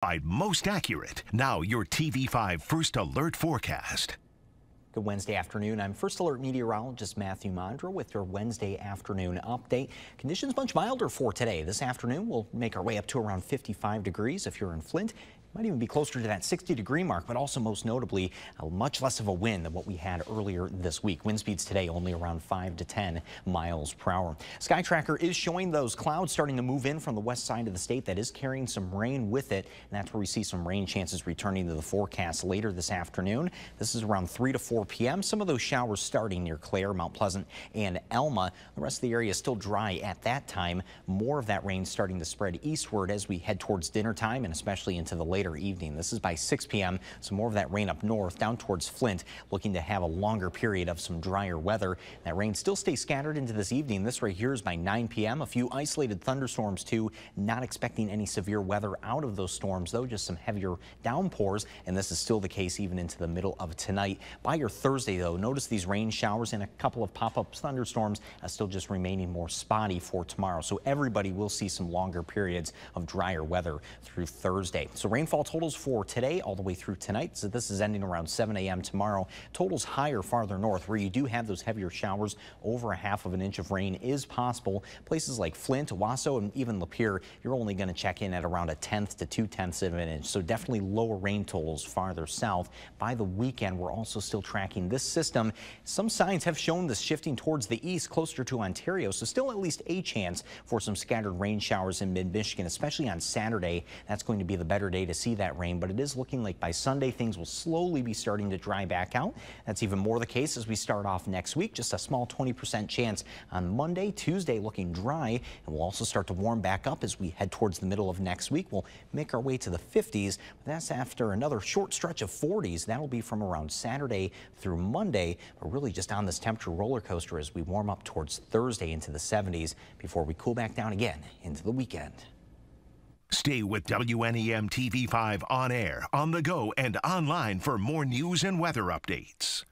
By most accurate. Now your TV5 First Alert forecast. Good Wednesday afternoon. I'm First Alert meteorologist Mathieu Mondro with your Wednesday afternoon update. Conditions much milder for today. This afternoon we'll make our way up to around 55 degrees if you're in Flint. Might even be closer to that 60 degree mark, but also most notably, much less of a wind than what we had earlier this week. Wind speeds today only around 5 to 10 miles per hour. Sky Tracker is showing those clouds starting to move in from the west side of the state. That is carrying some rain with it, and that's where we see some rain chances returning to the forecast later this afternoon. This is around 3 to 4 p.m. Some of those showers starting near Clare, Mount Pleasant, and Alma. The rest of the area is still dry at that time. More of that rain starting to spread eastward as we head towards dinner time and especially into the late later evening. This is by 6 p.m. Some more of that rain up north down towards Flint looking to have a longer period of some drier weather. That rain still stays scattered into this evening. This right here is by 9 p.m. A few isolated thunderstorms too. Not expecting any severe weather out of those storms though just some heavier downpours and this is still the case even into the middle of tonight. By your Thursday though notice these rain showers and a couple of pop-up thunderstorms uh, still just remaining more spotty for tomorrow. So everybody will see some longer periods of drier weather through Thursday. So rain rainfall totals for today all the way through tonight. So this is ending around 7 a.m. tomorrow. Totals higher farther north where you do have those heavier showers. Over a half of an inch of rain is possible. Places like Flint, Owosso, and even Lapeer, you're only going to check in at around a tenth to two tenths of an inch. So definitely lower rain totals farther south. By the weekend, we're also still tracking this system. Some signs have shown this shifting towards the east, closer to Ontario. So still at least a chance for some scattered rain showers in mid-Michigan, especially on Saturday. That's going to be the better day to see that rain, but it is looking like by Sunday things will slowly be starting to dry back out. That's even more the case as we start off next week. Just a small 20% chance on Monday, Tuesday looking dry, and we'll also start to warm back up as we head towards the middle of next week. We'll make our way to the 50s. That's after another short stretch of 40s. That'll be from around Saturday through Monday, but really just on this temperature roller coaster as we warm up towards Thursday into the 70s before we cool back down again into the weekend. Stay with WNEM TV5 on air, on the go, and online for more news and weather updates.